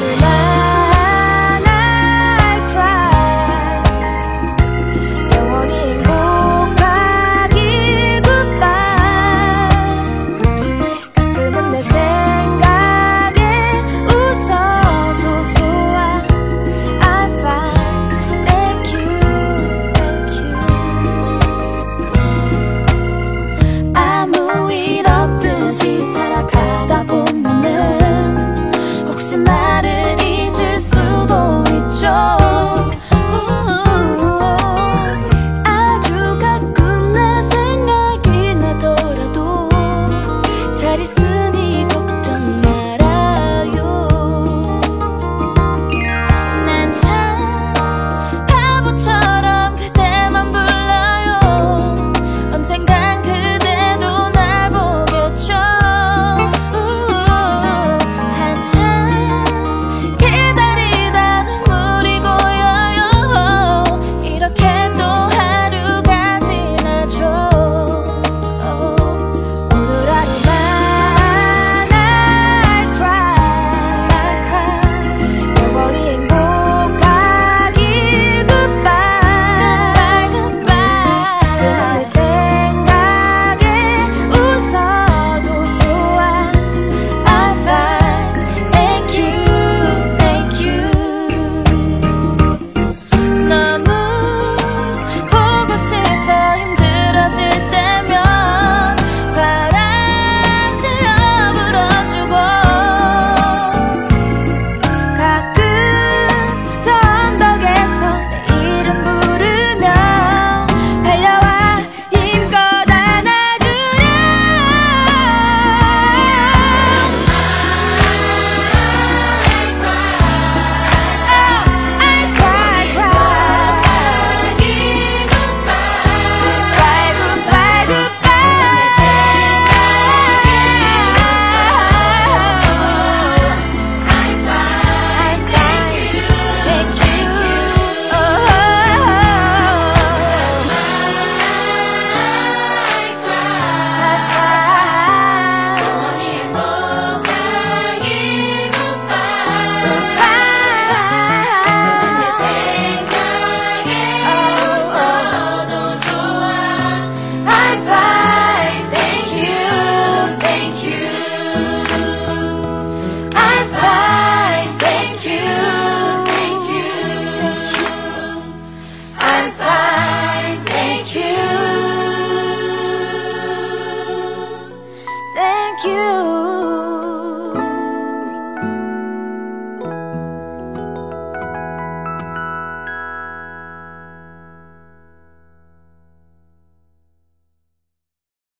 나를 나